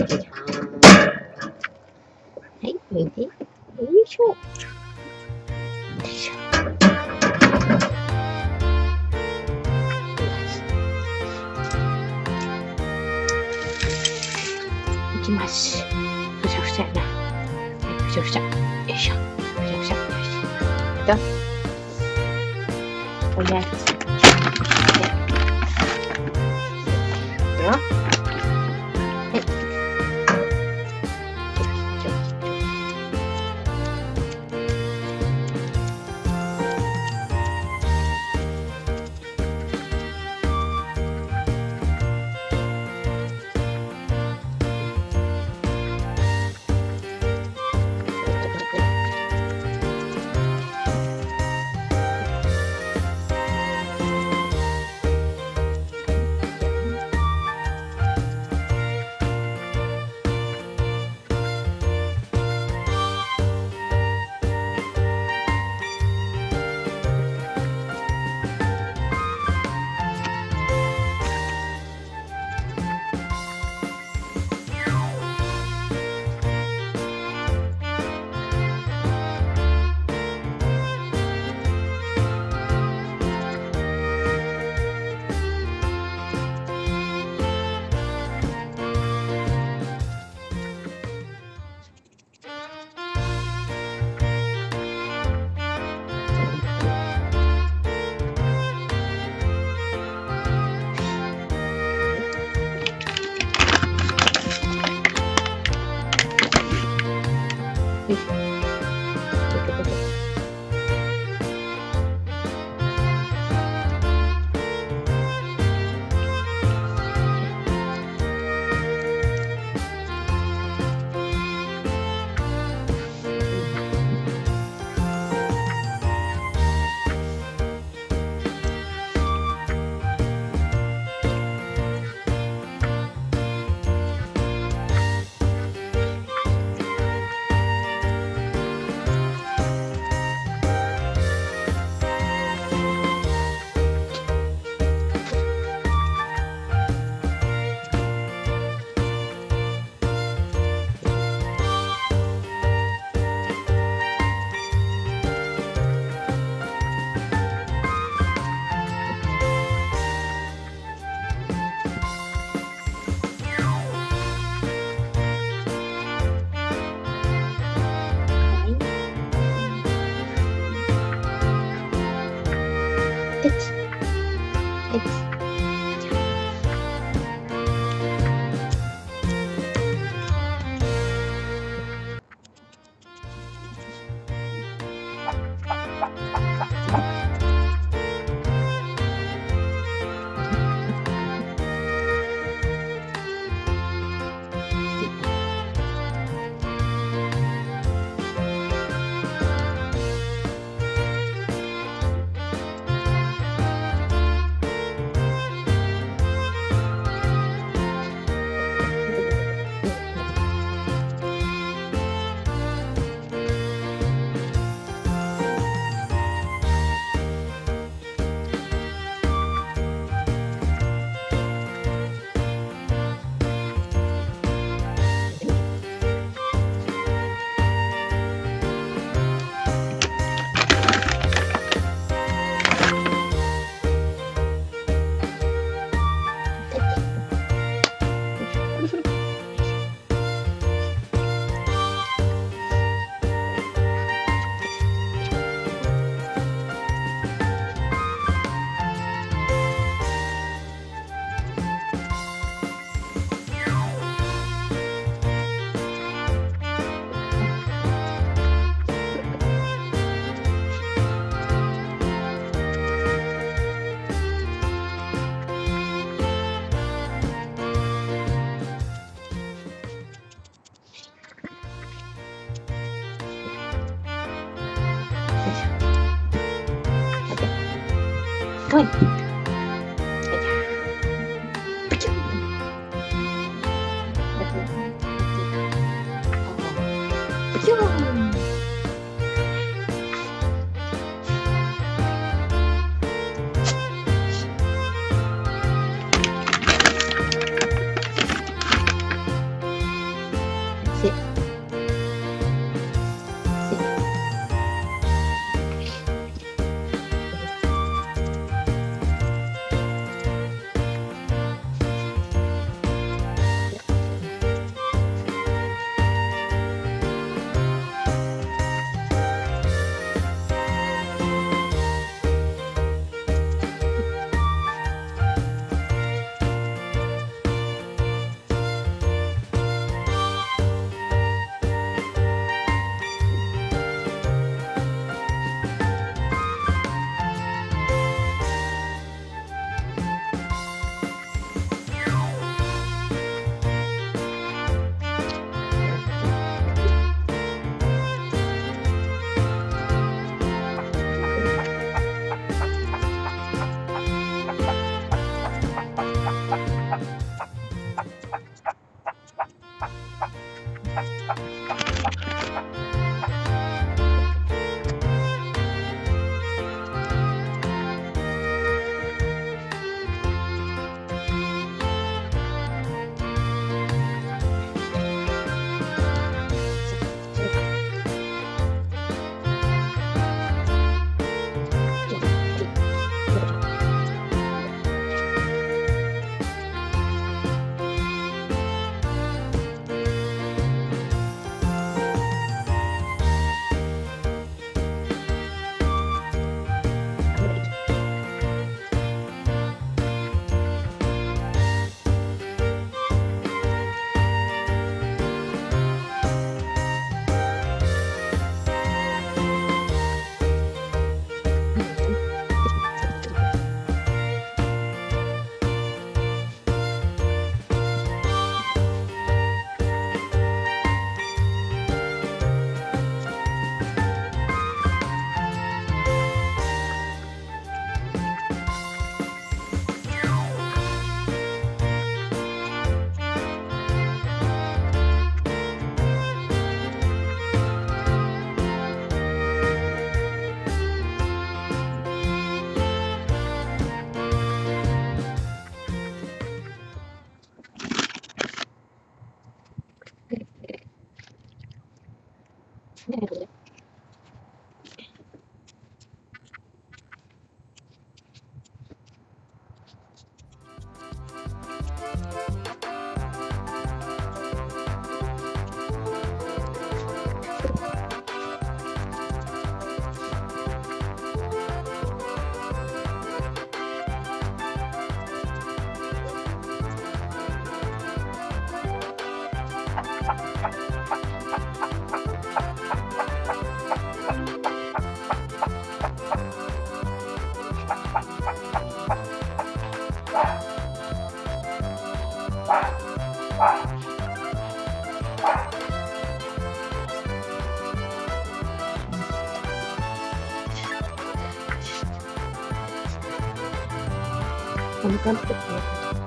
はい、おいで。よいしょ。よいしょ。いきます。ふしゃふしゃやな。はい、ふしゃふしゃ。よいしょ。ふしゃふしゃ。よいしょ。と。おやつ。よ。ははい。プチ I'm comes to.